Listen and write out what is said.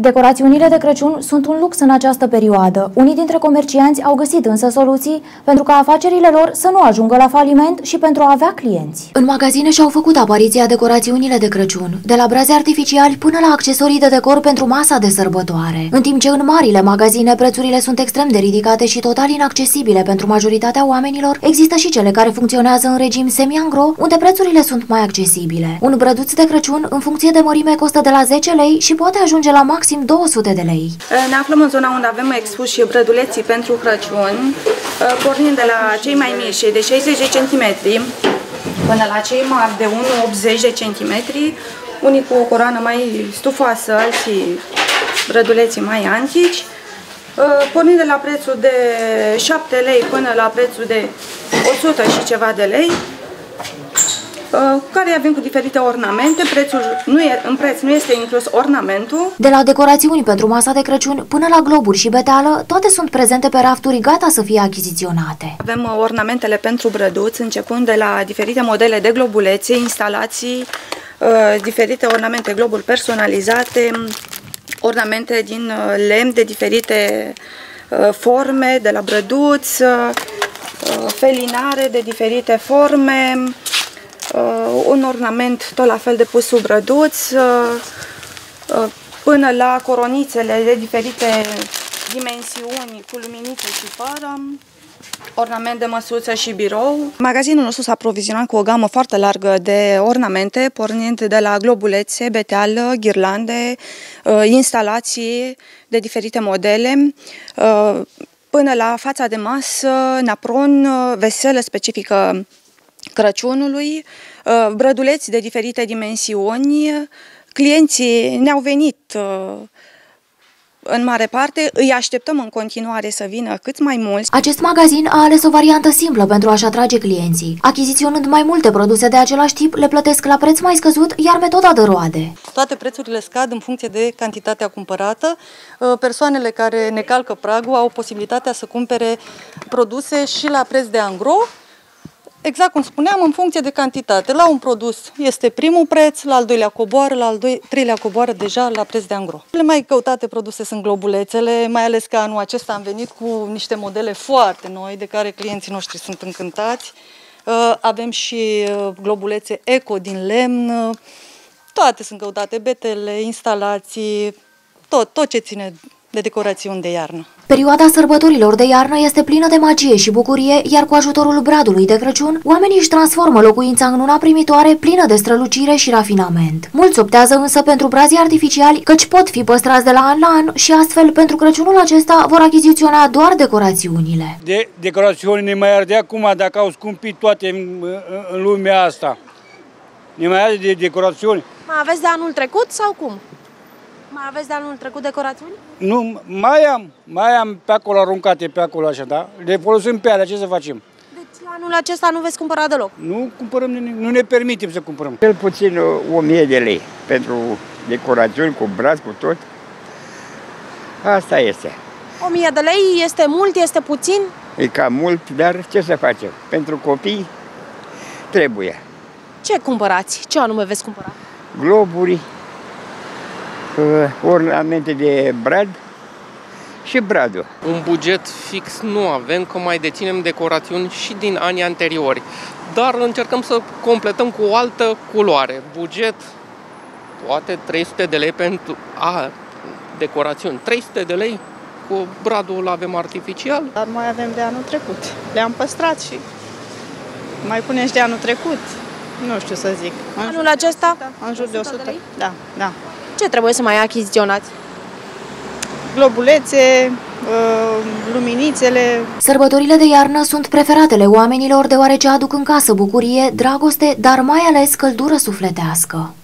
Decorațiunile de Crăciun sunt un lux în această perioadă. Unii dintre comercianți au găsit însă soluții pentru ca afacerile lor să nu ajungă la faliment și pentru a avea clienți. În magazine și-au făcut apariția decorațiunile de Crăciun, de la braze artificiali până la accesorii de decor pentru masa de sărbătoare. În timp ce în marile magazine prețurile sunt extrem de ridicate și total inaccesibile pentru majoritatea oamenilor, există și cele care funcționează în regim semi-angro, unde prețurile sunt mai accesibile. Un brăduț de Crăciun în funcție de mărime costă de la 10 lei și poate ajunge la maxim maxim 200 de lei. Ne aflăm în zona unde avem expus și brăduleții pentru Crăciun, pornind de la cei mai mici, de 60 cm, până la cei mari de 1,80 de cm, unii cu o coroană mai stufoasă, alții brăduleții mai antici, pornind de la prețul de 7 lei până la prețul de 100 și ceva de lei, Uh, care avem cu diferite ornamente. Prețul nu e, în preț nu este inclus ornamentul. De la decorațiuni pentru masa de Crăciun până la globuri și beteală, toate sunt prezente pe rafturi gata să fie achiziționate. Avem uh, ornamentele pentru brăduți, începând de la diferite modele de globulețe, instalații, uh, diferite ornamente globuri personalizate, ornamente din lemn de diferite forme, de la brăduți, felinare de diferite forme, uh, un ornament tot la fel de pus sub răduț, uh, uh, până la coronițele de diferite dimensiuni cu luminițe și fără, ornament de măsuță și birou. Magazinul nostru s-a aprovizionat cu o gamă foarte largă de ornamente, pornind de la globulețe, beteală, ghirlande, uh, instalații de diferite modele, uh, până la fața de masă, napron, uh, veselă specifică Crăciunului, uh, brăduleți de diferite dimensiuni. Clienții ne-au venit uh, în mare parte, îi așteptăm în continuare să vină cât mai mulți. Acest magazin a ales o variantă simplă pentru a-și atrage clienții. Achiziționând mai multe produse de același tip, le plătesc la preț mai scăzut, iar metoda de roade. Toate prețurile scad în funcție de cantitatea cumpărată. Uh, persoanele care ne calcă pragul au posibilitatea să cumpere produse și la preț de angro, Exact cum spuneam, în funcție de cantitate. La un produs este primul preț, la al doilea coboară, la al doi, treilea coboară deja la preț de angro. Cele mai căutate produse sunt globulețele, mai ales că anul acesta am venit cu niște modele foarte noi, de care clienții noștri sunt încântați. Uh, avem și uh, globulețe eco din lemn, toate sunt căutate, betele, instalații, tot, tot ce ține de decorațiuni de iarnă. Perioada sărbătorilor de iarnă este plină de magie și bucurie, iar cu ajutorul bradului de Crăciun, oamenii își transformă locuința în una primitoare plină de strălucire și rafinament. Mulți optează însă pentru brazii artificiali, căci pot fi păstrați de la an la an și astfel pentru Crăciunul acesta vor achiziționa doar decorațiunile. De decorațiuni ne mai arde acum dacă au scumpit toate în, în lumea asta. Ne mai arde de decorațiuni. Mai aveți de anul trecut sau cum? Mai aveți de anul trecut decorațiuni? Nu, mai am, mai am pe acolo aruncate, pe acolo așa, da? Le folosim pe alea, ce să facem? Deci la anul acesta nu veți cumpăra deloc? Nu cumpărăm, nu ne permitem să cumpărăm. Cel puțin 1000 de lei pentru decorațiuni cu braț, cu tot. Asta este. 1000 de lei este mult, este puțin? E cam mult, dar ce să facem? Pentru copii trebuie. Ce cumpărați? Ce anume veți cumpăra? Globuri, ornamente de brad și bradul. Un buget fix nu avem, că mai deținem decorațiuni și din anii anteriori. Dar încercăm să completăm cu o altă culoare. Buget, poate 300 de lei pentru a, decorațiuni. 300 de lei cu bradul avem artificial. Dar mai avem de anul trecut. Le-am păstrat și mai punem și de anul trecut. Nu știu să zic. Anul acesta? Da, în jur de 100. De da, da. Ce trebuie să mai achiziționați? Globulețe, uh, luminițele. Sărbătorile de iarnă sunt preferatele oamenilor deoarece aduc în casă bucurie, dragoste, dar mai ales căldură sufletească.